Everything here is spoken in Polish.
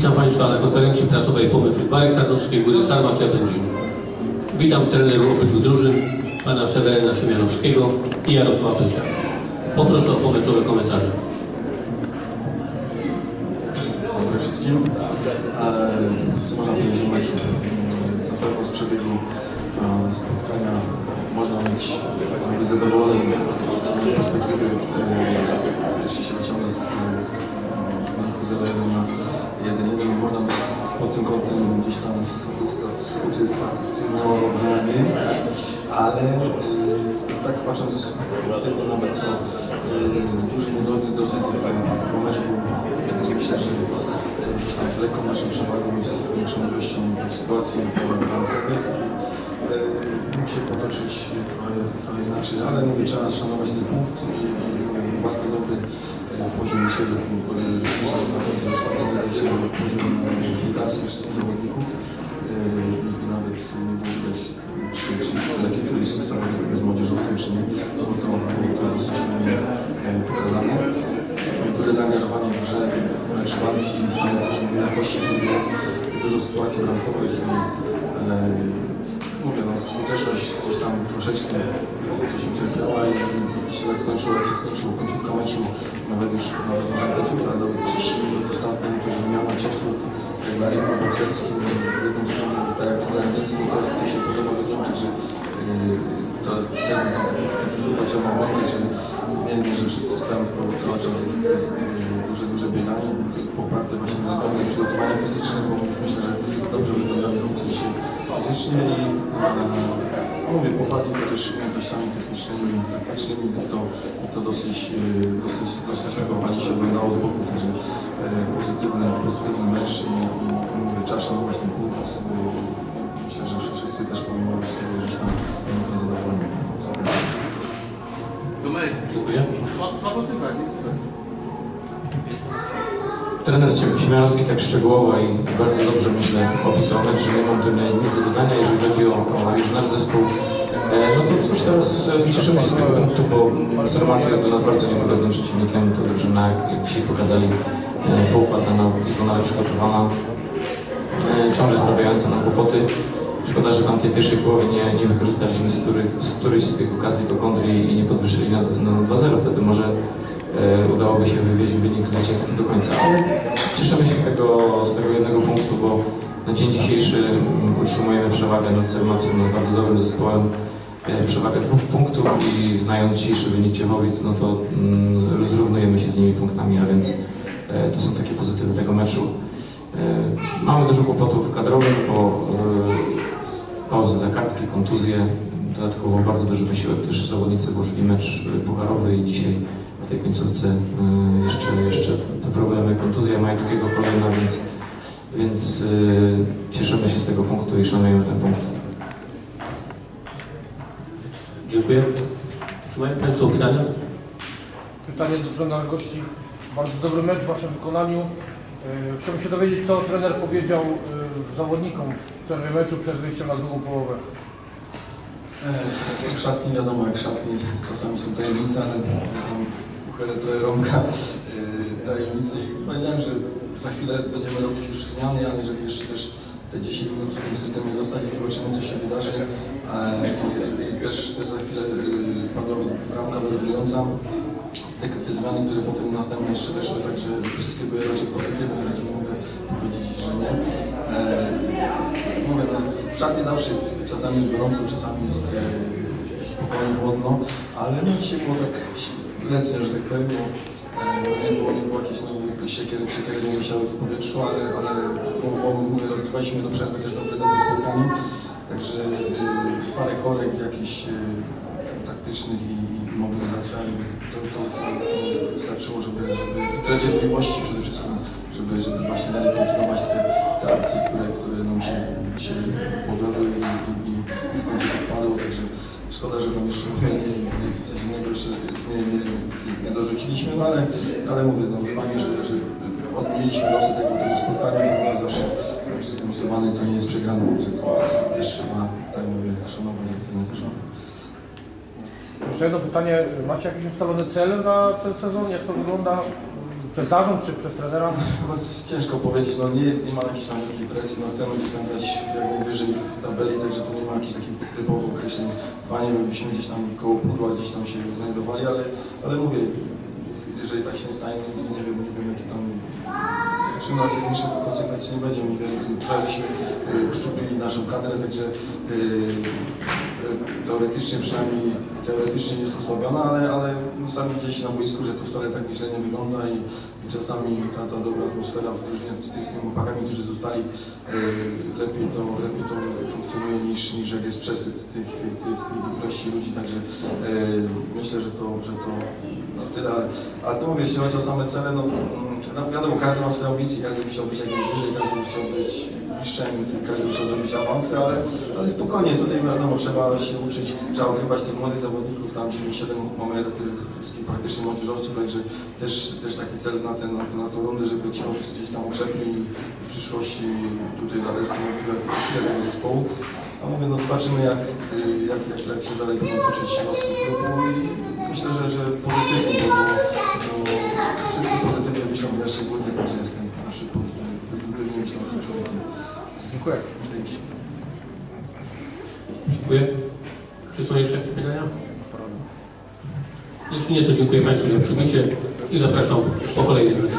Witam Państwa na konferencji prasowej po meczu Gwarek Tarnowskiej Góry Sarmacja Będzin. Witam trenerów obydwu drużyn, pana Seweryna Siemianowskiego i Jarosława Pysia. Poproszę o pomeczowe komentarze. Dzień dobry wszystkim. E, Co można powiedzieć o meczu? Na pewno z przebiegu e, spotkania można mieć zadowolony z perspektywy, satysfakcjonowany, ale e, tak patrząc obiektywnie nawet to e, duży niedolny dosyć bo mecz był myślę, że e, gdzieś tam z lekką naszą przewagą, z większą ilością sytuacji i e, mógł się potoczyć trochę, trochę inaczej, ale mówię, trzeba szanować ten punkt i, i bardzo dobry e, poziom myślę, e, zresztą nazywa się poziom piłkarski nawet nie było widać czy, czy jakie któryś z zawodników jest młodzieżowcem, czy nie, było to, było to dosyć fajnie pokazane duże zaangażowanie w grze, wręcz walki, ale też mówię jakości tego, dużo sytuacji bramkowych i e, mówię, no skuteczność gdzieś tam troszeczkę gdzieś ucierpiała i, się tak skończyło, jak się skończyło końcówka meczu, nawet już, nawet może nie końcówka, ale nawet 30 minut ostatnie, to że wymiana ciosów na rynku bokserskim jedną stronę, tak jak w angielskim, to, to się podoba ludziom, także yy, to ten futbol trzeba oglądać, że nie wiem, że wszyscy stoją, cały czas jest, jest yy, duże, duże bieganie, poparte właśnie na dobrym przygotowaniu fizycznym, bo myślę, że dobrze wyglądali chłopcy się fizycznie i yy, no mówię, popadli to też umiejętnościami technicznymi, taktycznymi i to, i to dosyć, yy, dosyć, dosyć wychowanie się oglądało z boku, także yy, pozytywny, pozytywny mecz i, i, mówię, trzeba szanować ten punkt. Myślę, że wszyscy też powinni być z tego gdzieś tam yy, zadowoleni. Domek, Dziękuję. słabo słychać, nie słychać. Trener Siemianowski tak szczegółowo i bardzo dobrze myślę opisał mecz, że nie mam tu nic do dodania, jeżeli chodzi o, o już nasz zespół. E, no to cóż, teraz e, cieszymy się z tego punktu, bo Sarmacja jest dla nas bardzo niewygodnym przeciwnikiem. To drużyna, jak, dzisiaj pokazali, e, poukładana, doskonale przygotowana, ciągle sprawiająca nam kłopoty. Szkoda, że tam tej pierwszej połowy nie, nie wykorzystaliśmy z, których, z którejś z tych okazji do i nie podwyższyli na, na 2-0. Wtedy może e, udałoby się wywieźć wynik zwycięski do końca. Ale cieszymy się z tego, z tego jednego punktu, bo na dzień dzisiejszy mm, utrzymujemy przewagę nad Selmacją, nad bardzo dobrym zespołem. E, przewagę dwóch punktów i znając dzisiejszy wynik Ciechowic, no to mm, zrównujemy się z nimi punktami, a więc e, to są takie pozytywy tego meczu. E, Mamy dużo kłopotów kadrowych, bo e, pauzy za kartki, kontuzje, dodatkowo bardzo duży wysiłek też zawodnicy włożyli mecz e, pucharowy i dzisiaj w tej końcówce e, jeszcze, jeszcze te problemy kontuzja Majeckiego kolejna, więc, więc cieszymy się z tego punktu i szanujemy ten punkt. Dziękuję. Czy mają Państwo pytania? Pytanie do trenera gości. Bardzo dobry mecz w Waszym wykonaniu. Yy, Chciałbym się dowiedzieć, co trener powiedział yy, zawodnikom w przerwie meczu przed wyjściem na drugą połowę. E, W szatni wiadomo, jak szatni czasami są tajemnice, ale tam uchylę trochę rąka e, tajemnicy powiedziałem, że za chwilę będziemy robić już zmiany, ale żeby jeszcze też te 10 minut w tym systemie zostać i zobaczymy, co się wydarzy. E, I, też, też za chwilę e, padła bramka wyrównująca. Te, te zmiany, które potem następnie jeszcze weszły, także wszystkie były raczej pozytywne, raczej nie mogę powiedzieć, że nie. E, mówię, no, w szatni zawsze jest, czasami jest gorąco, czasami jest e, spokojnie, chłodno, ale no dzisiaj było tak letnio, że tak powiem, bo e, nie było, nie było jakieś no, siekiery, siekiery nie wisiały w powietrzu, ale, ale bo, bo mówię, rozgrywaliśmy do przerwy też dobre, dobre spotkanie, także e, parę korekt jakichś e, taktycznych i, mobilizacja, to, to, to, to żeby, żeby tyle cierpliwości przede wszystkim, żeby, żeby właśnie dalej kontynuować te, te akcje, które, które nam się powiodły i, i, i w końcu to wpadło, także szkoda, że wam jeszcze mówię, nie, nie, coś innego jeszcze nie, nie, nie, dorzuciliśmy, no ale, ale mówię, no fajnie, że, że odmieniliśmy losy tego, tego spotkania, bo mówię, zawsze zremisowany to nie jest przegrany, także to też trzeba, tak mówię, szanować jak to też. Jeszcze jedno pytanie. Macie jakiś ustalony cel na ten sezon? Jak to wygląda? Przez zarząd czy przez trenera? No, ciężko powiedzieć, no nie, jest, nie ma jakiejś tam wielkiej presji, no chcemy gdzieś tam grać jak najwyżej w tabeli, także tu nie ma jakichś takich typowych określeń. Fajnie byśmy gdzieś tam koło pudła gdzieś tam się znajdowali, ale, ale mówię, jeżeli tak się nie stanie, nie wiem, nie wiem jakie tam czym najpewniejsze konsekwencje nie będzie. Nie trochę żeśmy uszczuplili naszą kadrę, także y, y, teoretycznie przynajmniej teoretycznie jest osłabiona, ale, ale no, sami gdzieś na boisku, że to wcale tak źle nie wygląda i, i czasami ta, ta dobra atmosfera w drużynie z, z tymi chłopakami, którzy zostali, y, lepiej, to, lepiej to funkcjonuje niż, niż jak jest przesyt tych, tych, tych, tych ilości ludzi, także myślę, że to, że to no, tyle. A to mówię, jeśli chodzi o same cele, no, mm, no wiadomo, każdy ma swoje ambicje, każdy by chciał być jak najwyżej, każdy by chciał być mistrzem, każdy by chciał zrobić awansy, ale, ale spokojnie, tutaj wiadomo, trzeba się uczyć, trzeba ogrywać tych młodych zawodników, tam 97 mamy wszystkich praktycznie młodzieżowców, także też, też taki cel na, ten, na, na tą rundę, żeby ci chłopcy gdzieś tam okrzepli i w przyszłości tutaj dalej stanowili siłę tego zespołu. A mówię, no zobaczymy jak, y, jak, jak, jak się dalej będą toczyć losy klubu i myślę, że, że pozytywnie, bo, bo, wszyscy pozytywnie myślą, ja szczególnie także jestem naszym pozytywnie, pozytywnie myślącym człowiekiem. Dziękuję. Dzięki. Dziękuję. Czy są jeszcze jakieś pytania? Jeśli nie, to dziękuję Państwu za przybycie i zapraszam po kolejnym meczu.